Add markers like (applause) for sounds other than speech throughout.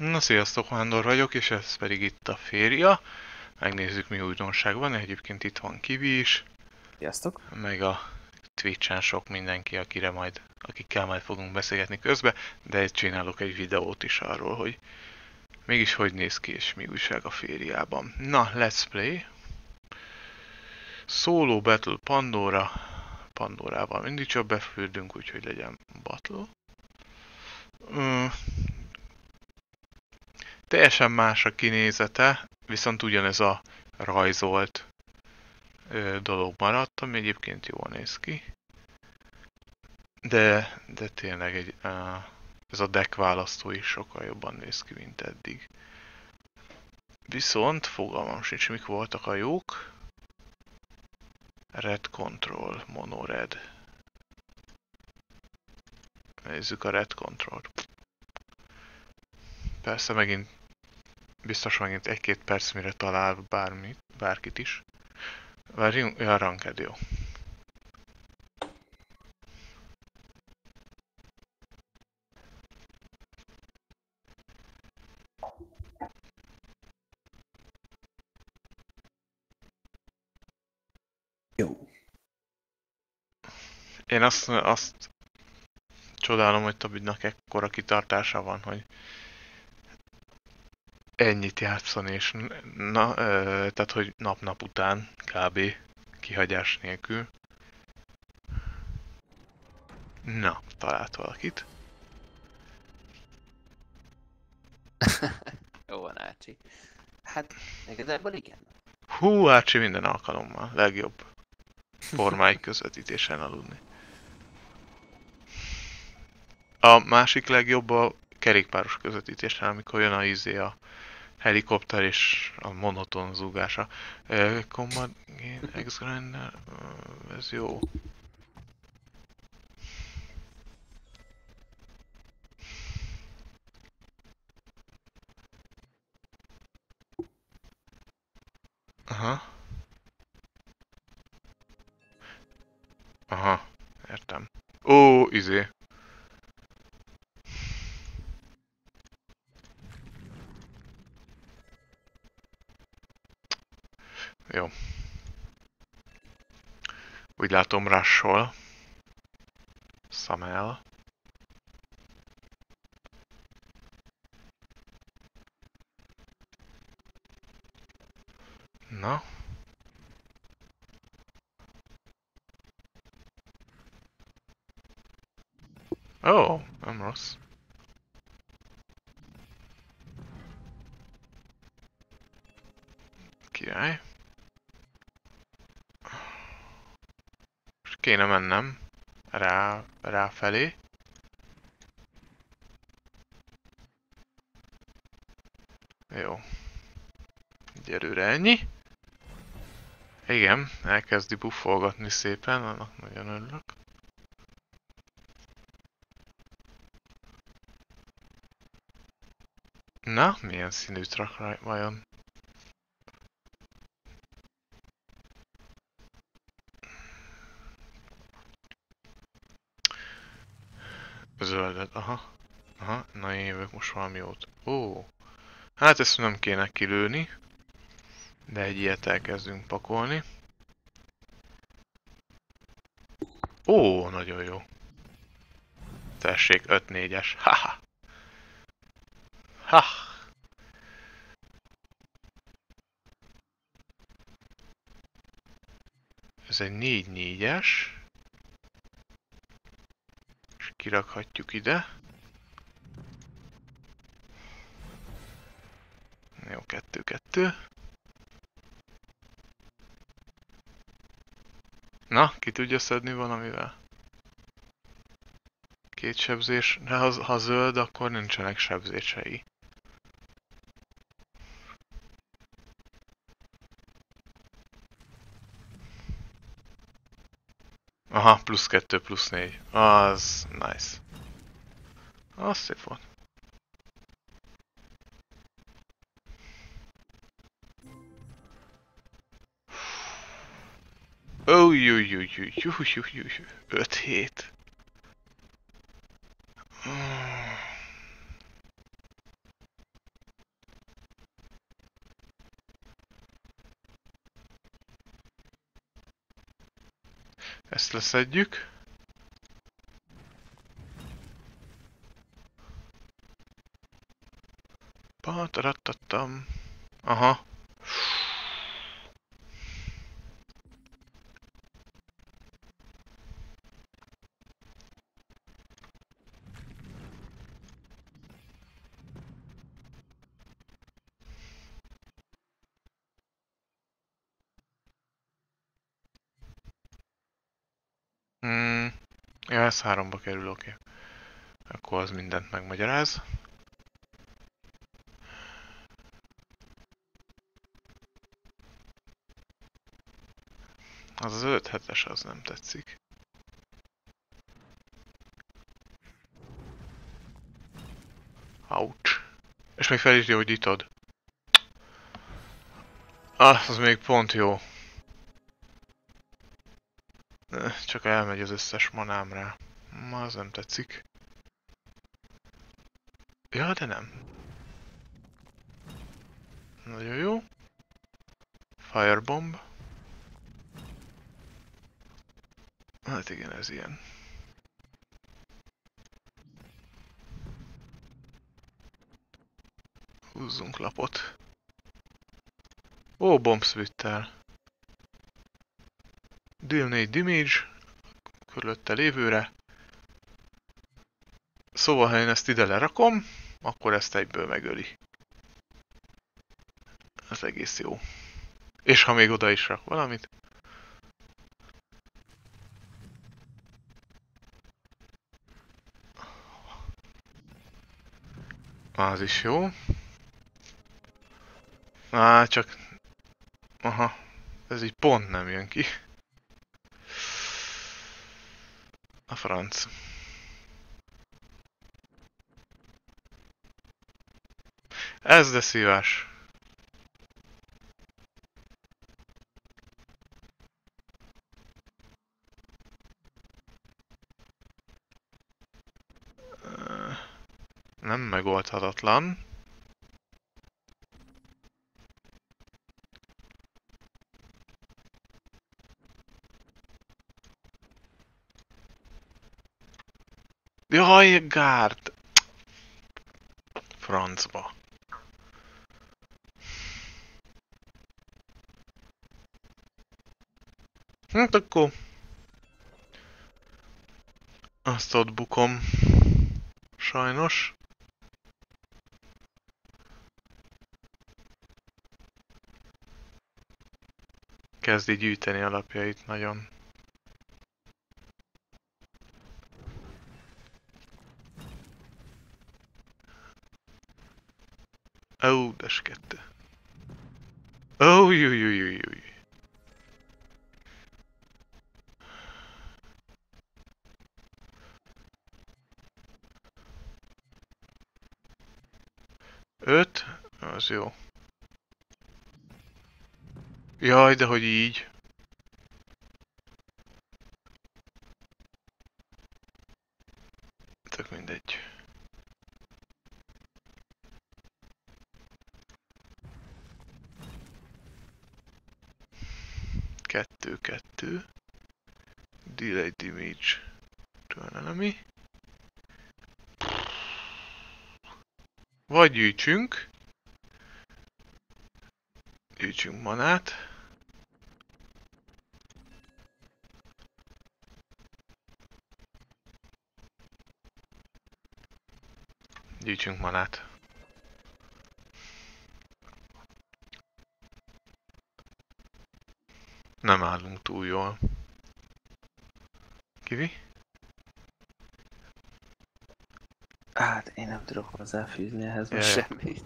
Na sziasztok, Vándor vagyok, és ez pedig itt a férja. Megnézzük mi újdonság van, egyébként itt van Kivi is, Sziasztok! meg a Twitch-en sok mindenki, akire majd, akikkel majd fogunk beszélgetni közbe, de csinálok egy videót is arról, hogy mégis hogy néz ki és mi újság a fériában. Na, let's play! Solo Battle Pandora. Pandorával mindig csak befürdünk, úgyhogy legyen battle. Teljesen más a kinézete, viszont ugyanez a rajzolt dolog maradt, ami egyébként jól néz ki. De, de tényleg egy, ez a deck választó is sokkal jobban néz ki, mint eddig. Viszont fogalmam sincs, mik voltak a jók. Red Control, Mono Red. Nézzük a Red Control-t. Persze megint biztos megint egy-két perc, mire talál bármit, bárkit is. Várjunk, ja, ranked, jó. Jó. Én azt, azt csodálom, hogy Tabidnak ekkora kitartása van, hogy ennyit játszon, és na, ö, tehát, hogy nap-nap után kb. kihagyás nélkül. Na, talált valakit. (laughs) Jó van, Ácsi. Hát, igazából igen. Hú, Ácsi minden alkalommal. Legjobb formáik (laughs) közvetítésen aludni. A másik legjobb a kerékpáros közvetítésen, amikor jön a izé a helikopter és a monoton zúgása. Uh, Combat Gain X Grinder, uh, ez jó. Aha. Aha, értem. Ó, izé. Úgy látom Rushol. Samel. Na. Ó, oh, nem rossz. Király. Kéne mennem rá, ráfelé. Jó. Egyelőre ennyi. Igen, elkezdi buffolgatni szépen, annak nagyon örülök. Na, milyen színű trak vajon? Zöldet, aha. Na én jövök most valami jót. Ó, hát ezt nem kéne kilőni. De egy ilyet elkezdünk pakolni. Ó, nagyon jó. Tessék, 5-4-es. Haha. Ha. Ez egy 4-4-es. És kirakhatjuk ide. Jó, 2-2. Na, ki tudja szedni valamivel? Két sebzés, de ha, ha zöld, akkor nincsenek sebzései. Aha, plusz kettő, plusz négy. Az nice. Az szép volt. 5 hét. Ezt leszedjük. Patarattattam. Aha. Ja, ez háromba kerül, oké. Akkor az mindent megmagyaráz. Az az 5 hetes az nem tetszik. Ouch. És még felírja, hogy itod. Ah, az még pont jó. Csak elmegy az összes manám rá. Az nem tetszik. Ja, de nem. Nagyon jó. Firebomb. Hát igen, ez ilyen. Húzzunk lapot. Ó, bombszvittel. Deal 4 damage körülötte lévőre. Szóval, ha én ezt ide lerakom, akkor ezt egyből megöli. Ez egész jó. És ha még oda is rak valamit. Az is jó. Á, csak... Aha, ez így pont nem jön ki. A franc. Ez de szívás. Nem megoldhatatlan. Jaj, gárd! Francba. Hát akkor... Azt ott bukom. Sajnos. Kezdi gyűjteni alapjait nagyon. Ó, oh, des. Ó, oh. Öt, az jó. Jaj, de hogy így. Tök mindegy. Kettő, kettő. Delay damage to an enemy. Vagy gyűjtsünk. Gyűjtsünk manát. Gyűjtsünk manát. Nem állunk túl jól. Kivi? Hát én nem tudok hozzáfűzni ehhez most semmit.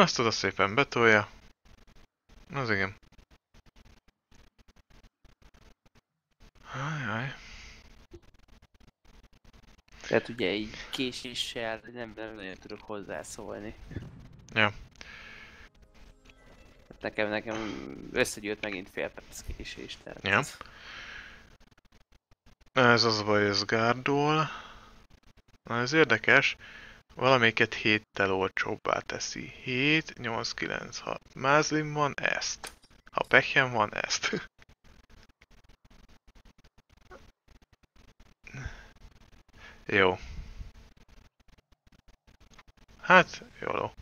Na, azt oda szépen betolja. Az igen. Ajaj. Tehát ugye így késéssel nem, nem nagyon tudok hozzászólni. Ja. Nekem, nekem összegyűlt megint fél perc késés, tehát... Ja. Ez az a baj, ez gárdol. Na ez érdekes. Valamelyiket héttel olcsóbbá teszi. 7, 8, 9, 6. Mázlim van ezt. Ha pekhem van ezt. (laughs) Jó. Hát, jó.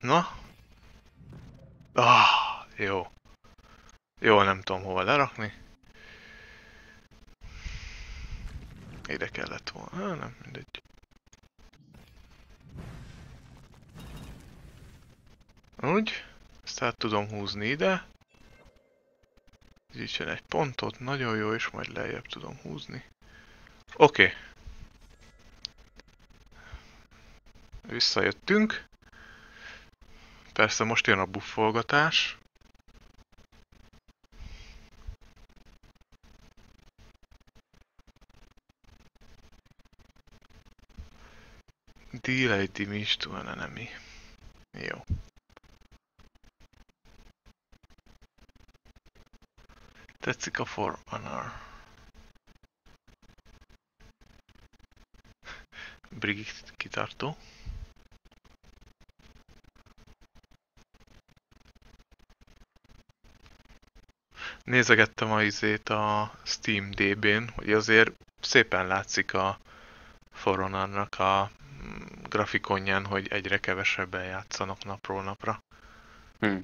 Na? Ah, jó. Jó, nem tudom hova lerakni. Ide kellett volna. Ah, nem, mindegy. Úgy. Ezt át tudom húzni ide. Így egy pontot, nagyon jó, és majd lejjebb tudom húzni. Oké. Okay. Visszajöttünk. Persze most jön a buffolgatás. Delay diminish to an enemy. Jó. Tetszik a For Honor. Brigit kitartó. Nézegettem a izét a Steam DB-n, hogy azért szépen látszik a Honornak a grafikonján, hogy egyre kevesebben játszanak napról napra. Hm.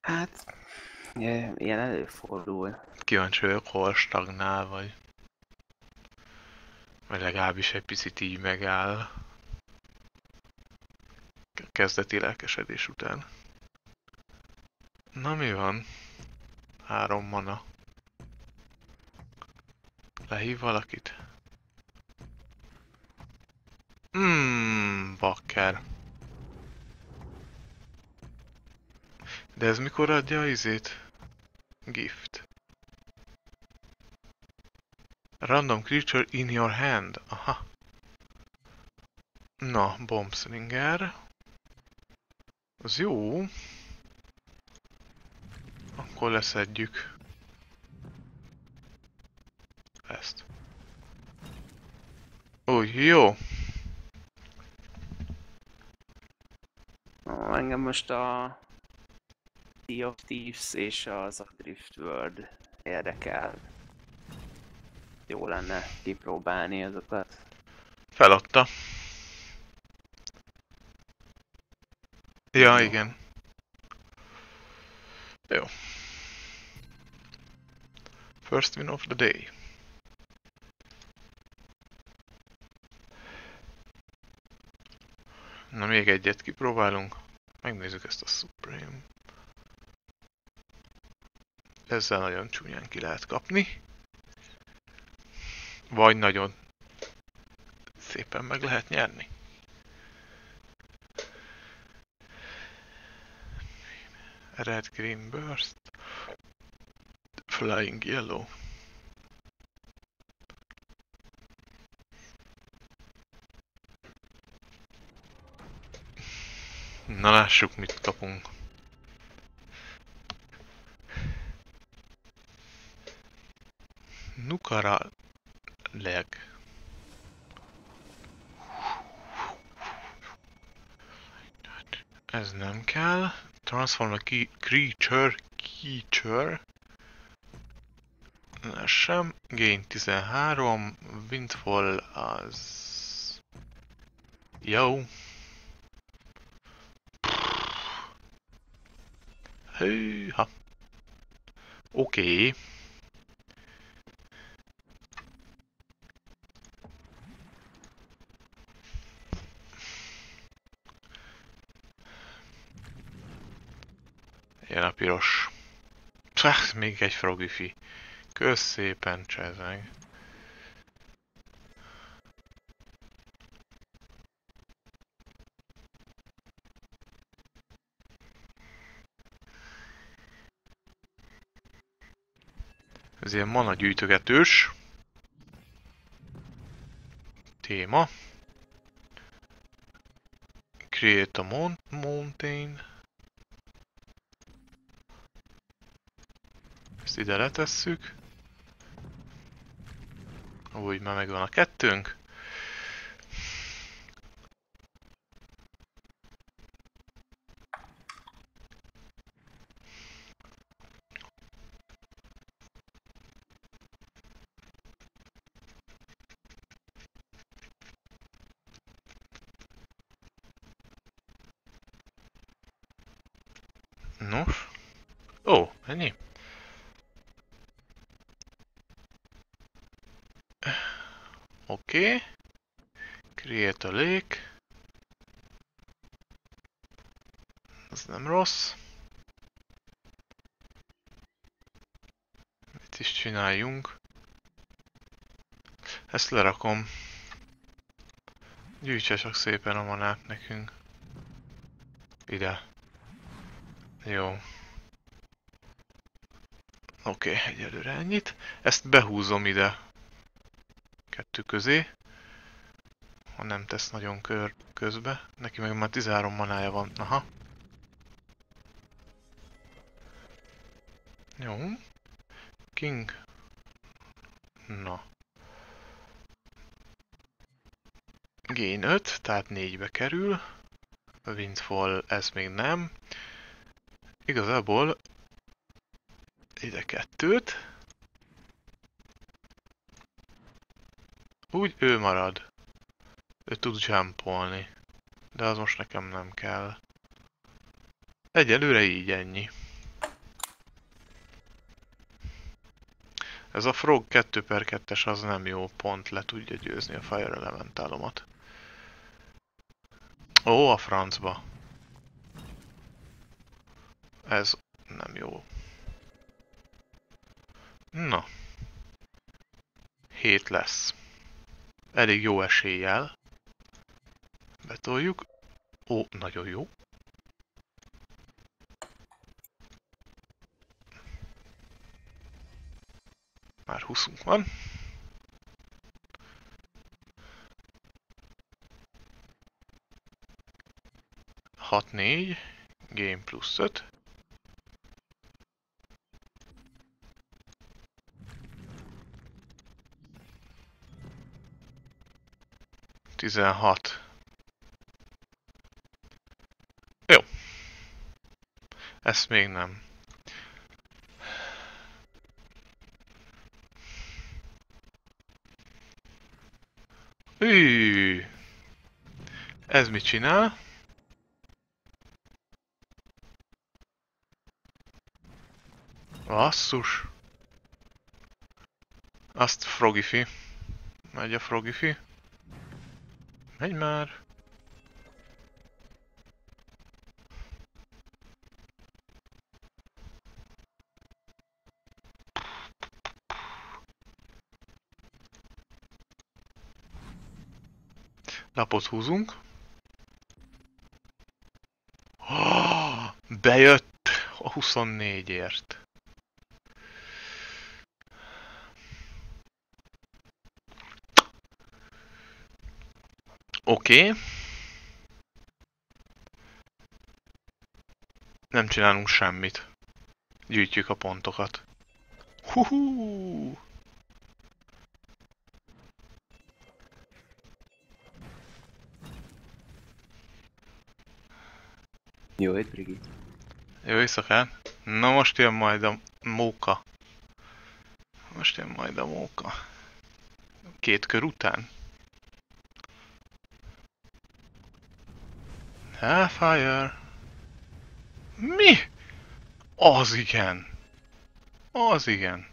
Hát, ilyen előfordul. Kíváncsi vagyok, hol stagnál, vagy... Vagy legalábbis egy picit így megáll. A kezdeti lelkesedés után. Na mi van? Három mana. Lehív valakit? Bakker. De ez mikor adja a izét? Gift. Random creature in your hand. Aha. Na, bombslinger. Az jó. Akkor leszedjük. Ezt. Ó, jó. Engem most a Sea of Thieves és az Adrift World érdekel. Jó lenne kipróbálni azokat. Feladta. Ja, igen. Jó. First win of the day. Na még egyet kipróbálunk. Megnézzük ezt a Supreme. Ezzel nagyon csúnyán ki lehet kapni. Vagy nagyon szépen meg lehet nyerni. Red Green Burst. Flying Yellow. Na lássuk mit kapunk. Nukara leg. Ez nem kell. Transform a creature, creature. Ez sem. Gain 13. Windfall az... Jó. Hűha. Oké. Okay. Jön a piros. Pff, még egy frogifi. Kösz szépen, csezeg. Ez ilyen mana gyűjtögetős. Téma. Create a mountain. Ezt ide letesszük. Úgy, már megvan a kettőnk. Nos. Ó, ennyi? Oké. Okay. Create a lake. Ez nem rossz. Mit is csináljunk? Ezt lerakom. Gyűjtse szépen a manát nekünk. Ide. Jó. Oké, okay, egyelőre ennyit. Ezt behúzom ide. Kettő közé. Ha nem tesz nagyon kör közbe. Neki meg már 13 manája van. Aha. Jó. King. Na. Gain 5, tehát 4-be kerül. Windfall ez még nem. Igazából ide kettőt. Úgy ő marad. Ő tud jumpolni. De az most nekem nem kell. Egyelőre így ennyi. Ez a Frog 2 per 2-es az nem jó pont, le tudja győzni a Fire Elementálomat. Ó, a francba. Ez nem jó. Na. 7 lesz. Elég jó eséllyel. Betoljuk. Ó, nagyon jó. Már 20 van. Hat négy, game plusz 5. 16. Jó. Ezt még nem. Ez mit csinál? Basszus. Azt Frogifi. Megy a Frogifi. Menj már! Lapot húzunk. Oh, bejött a 24-ért. Oké. Okay. Nem csinálunk semmit. Gyűjtjük a pontokat. Huhu! Jó itt, Brigi. Jó éjszakát. Na most jön majd a móka. Most jön majd a móka. Két kör után? Hellfire. Mi? Az igen. Az igen.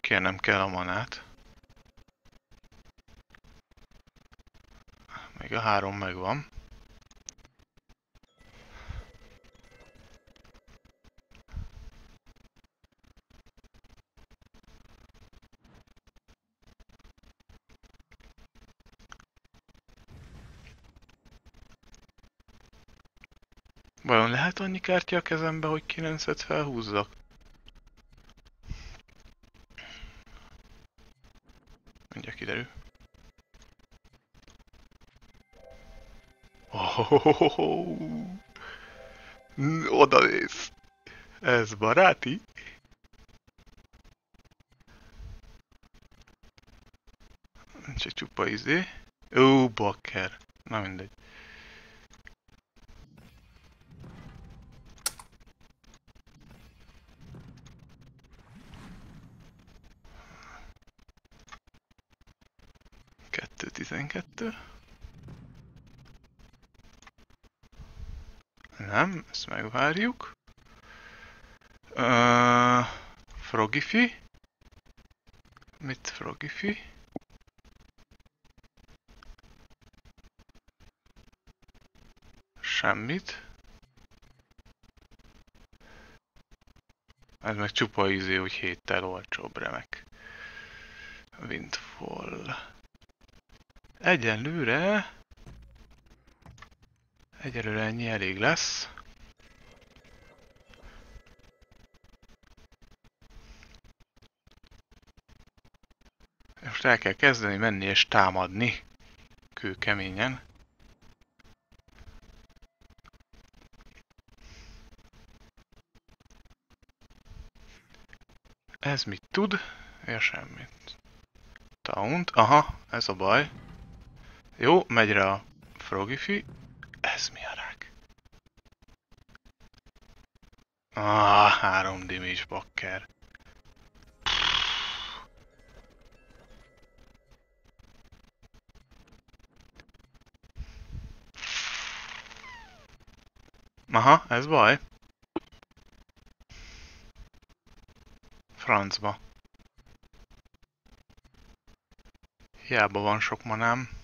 Kérnem kell a manát. Még a három megvan. Vajon lehet annyi kártya a kezembe, hogy 9-et felhúzzak? Oda néz. Ez baráti? Csak csupa izé. Ó, bakker. Na mindegy. Kettő tizenkettő. Nem, ezt megvárjuk. Uh, Frogifi? Mit Frogifi? Semmit. Ez meg csupa izé, hogy héttel olcsóbb remek. Windfall. Egyenlőre... Egyelőre ennyi elég lesz. Most el kell kezdeni menni és támadni. Kőkeményen. Ez mit tud? Ja, semmit. Taunt. Aha, ez a baj. Jó, megy rá a Frogifi. Ez mi a rák? Ah, három dimis bakker. Aha, ez baj. Francba. Hiába van sok manám.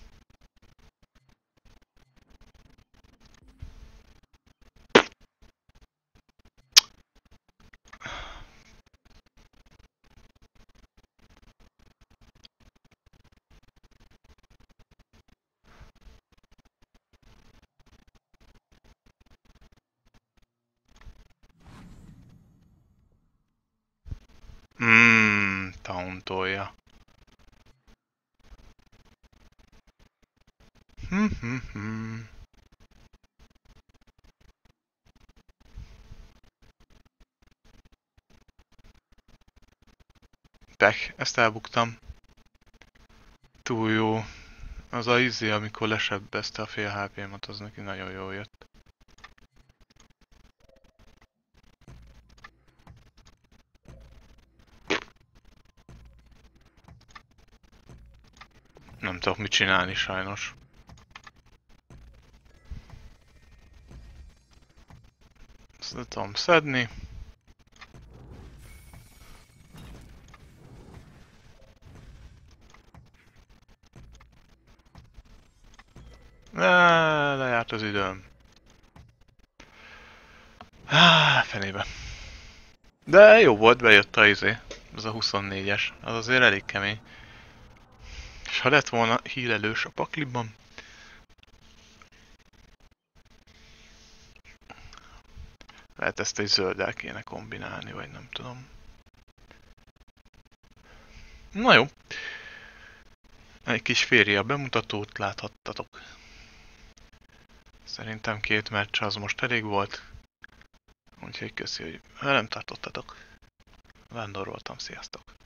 Pech, ezt elbuktam. Túl jó. Az a izé, amikor lesebbezte a fél HP-mat, az neki nagyon jól jött. Nem tudok mit csinálni sajnos. Le tudom szedni. Ne, lejárt az időm. Á, fenébe. De jó volt, bejött a izé. Ez a 24-es. Az azért elég kemény. És ha lett volna hílelős a pakliban, lehet ezt egy zölddel kéne kombinálni, vagy nem tudom. Na jó. Egy kis féria bemutatót láthattatok. Szerintem két meccs az most elég volt. Úgyhogy köszi, hogy velem tartottatok. Vándor voltam, sziasztok!